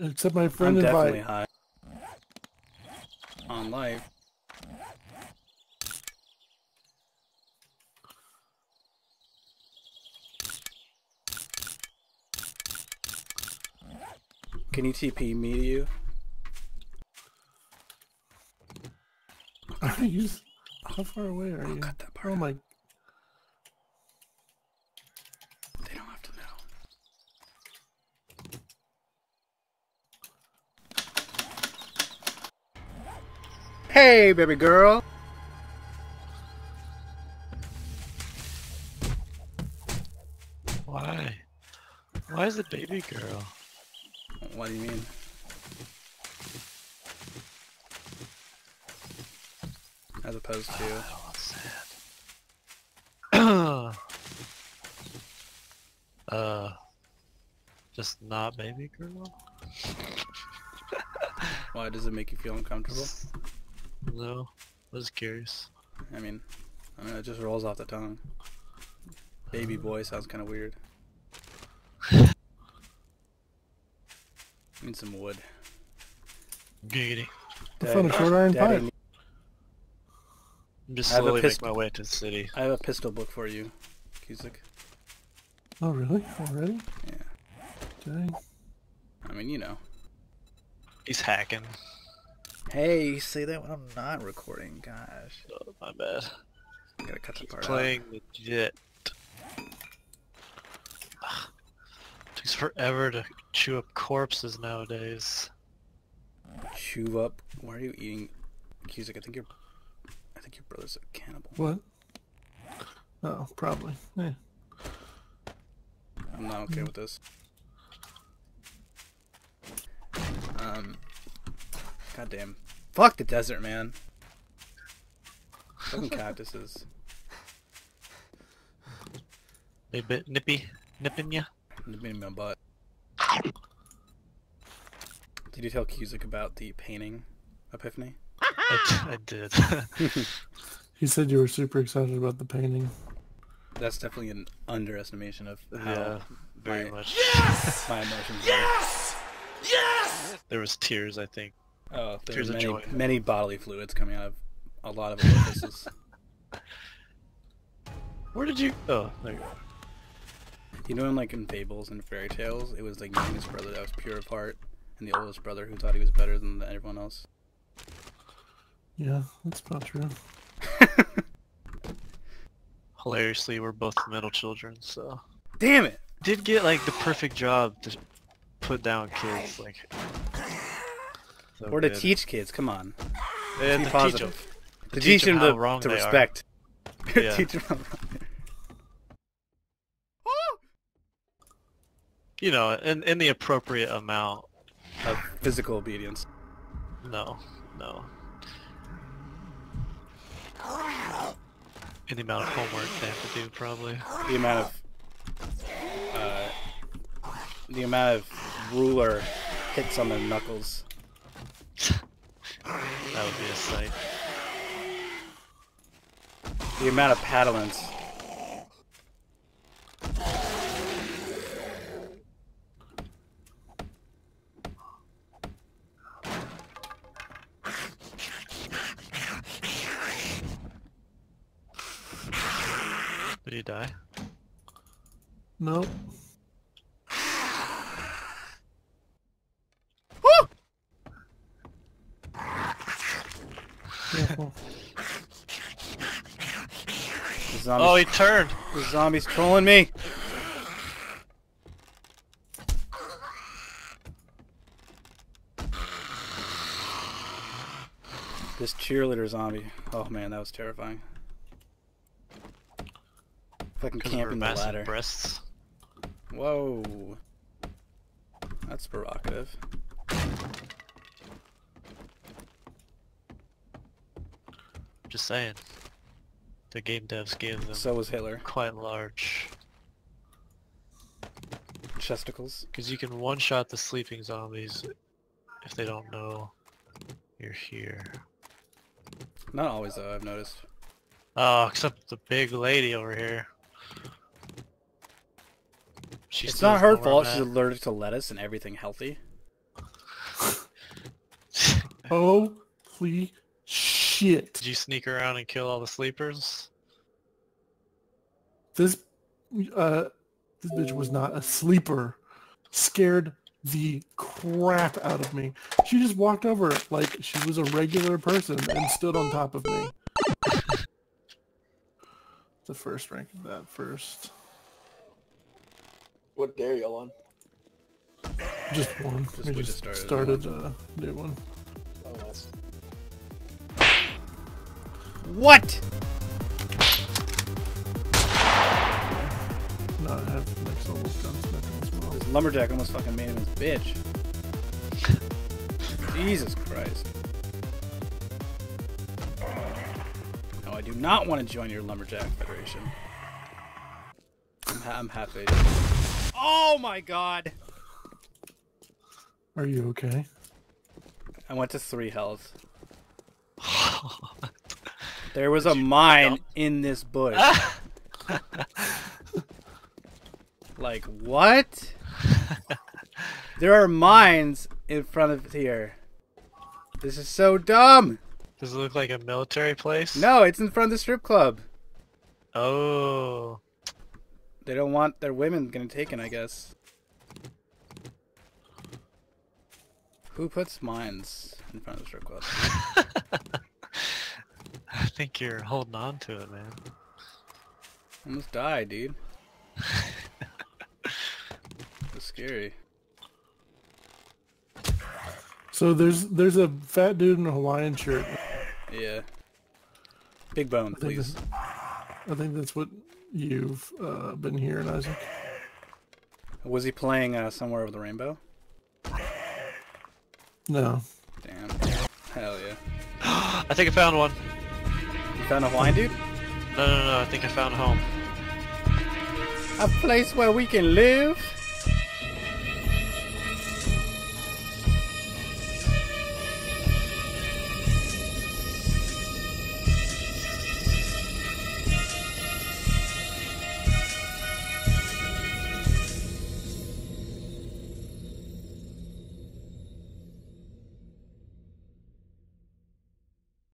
Except my I'm friend definitely invite. high. On life. Can you TP me to you? Are you? How far away are you? that part Oh my! They don't have to know. Hey, baby girl. Why? Why is it baby girl? What do you mean? As opposed to. Oh, what's that? uh, just not baby girl? Why does it make you feel uncomfortable? No, I was curious. I mean, I don't it just rolls off the tongue. Baby uh, boy sounds kind of weird. Need some wood. Giggity. I found a short iron Daddy, pipe. I'm just I have a slowly making my way to the city. I have a pistol book for you, Cusick. Oh really? Already? Yeah. Dang. I mean, you know. He's hacking. Hey, you say that when I'm not recording. Gosh. Oh, my bad. I gotta cut the He's part playing legit. Ugh. Takes forever to chew up corpses nowadays. Chew up. Why are you eating? Cusick, I think your, I think your brother's a cannibal. What? Oh, probably. Yeah. I'm not okay with this. Um. Goddamn. Fuck the desert, man. Fucking cactuses. They bit nippy, nipping ya. Nipping in my butt. Did you tell Cusick about the painting epiphany? I, d- I did. He said you were super excited about the painting. That's definitely an underestimation of how yeah, very my, much. my emotions Yes! Yes! There was tears, I think. Are. Oh, there Tears are of many, joy. many bodily fluids coming out of a lot of orifices. Where did you? Oh, there you go. You know, in like in fables and fairy tales, it was the youngest brother that was pure of heart, and the oldest brother who thought he was better than everyone else. Yeah, that's about true. Hilariously, we're both middle children, so Damn it! did get like the perfect job to put down kids, like. So Or to good. teach kids. Come on, Yeah, to positive. teach 'em. to teach teach 'em them to, wrong to respect. Yeah. teach them how You know, in in the appropriate amount. of physical obedience. No, no. Any amount of homework they have to do, probably. The amount of uh, the amount of ruler hits on their knuckles. That would be a sight. The amount of paddlings. Did he die? Nope. Careful. The zombies, Oh, he turned! the zombies trolling me. This cheerleader zombie. Oh man, that was terrifying. Fucking Because of her camping the ladder. breasts. Whoa. That's provocative. Saying. The game devs gave them So was Hitler. quite large. Chesticles. Because you can one-shot the sleeping zombies if they don't know you're here. Not always though, I've noticed. Oh, except the big lady over here. She it's not her fault she's allergic to lettuce and everything healthy. Oh, Holy shit. Did you sneak around and kill all the sleepers? This uh this bitch was not a sleeper. Scared the crap out of me. She just walked over like she was a regular person and stood on top of me. the first rank of that first. What dare y'all on? Just one. Just- we we just just started, started a new one. Oh, that's What? No, I have next level gunsmith as well. This lumberjack almost fucking made him his bitch. Jesus Christ. No, I do not want to join your lumberjack federation. I'm, ha- I'm Asian. Oh my god! Are you okay? I went to three health. There was a mine in this bush. Ah. like, what? there are mines in front of here. This is so dumb. Does it look like a military place? No, it's in front of the strip club. Oh. They don't want their women getting taken, I guess. Who puts mines in front of the strip club? I think you're holding on to it, man. Almost died, dude. That's scary. So there's there's a fat dude in a Hawaiian shirt. Yeah. Big bone, I think, please. this, I think that's what you've uh, been hearing, Isaac. Was he playing uh, Somewhere Over the Rainbow? No. Damn. Hell yeah. I think I found one. Found a Hawaiian dude? No, no, no. I think I found a home. A place where we can live?